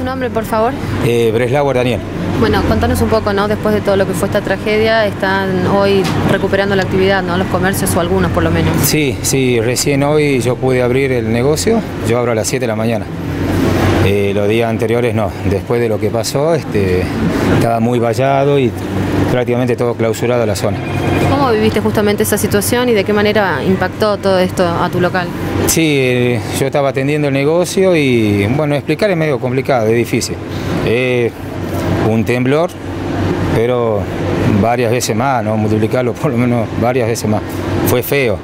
tu nombre, por favor? Eh, Breslauer Daniel. Bueno, contanos un poco, ¿no? Después de todo lo que fue esta tragedia, están hoy recuperando la actividad, ¿no? Los comercios o algunos por lo menos. Sí, sí, recién hoy yo pude abrir el negocio, yo abro a las 7 de la mañana. Eh, los días anteriores no, después de lo que pasó este, estaba muy vallado y prácticamente todo clausurado la zona. ¿Cómo viviste justamente esa situación y de qué manera impactó todo esto a tu local? Sí, eh, yo estaba atendiendo el negocio y bueno, explicar es medio complicado, es difícil. Eh, un temblor, pero varias veces más, ¿no? multiplicarlo por lo menos varias veces más. Fue feo.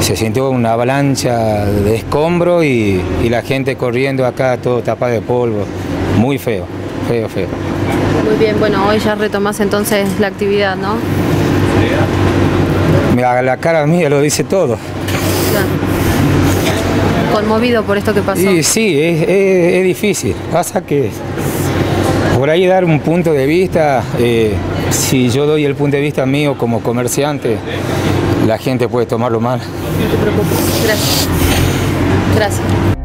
Se sintió una avalancha de escombro y, y la gente corriendo acá todo tapado de polvo. Muy feo, feo, feo. Muy bien, bueno, hoy ya retomás entonces la actividad, ¿no? Mira, La cara mía lo dice todo. Claro. Conmovido por esto que pasó. Y sí, es, es- es difícil. Pasa que por ahí dar un punto de vista, eh, si yo doy el punto de vista mío como comerciante, la gente puede tomarlo mal. No te preocupes. Gracias. Gracias.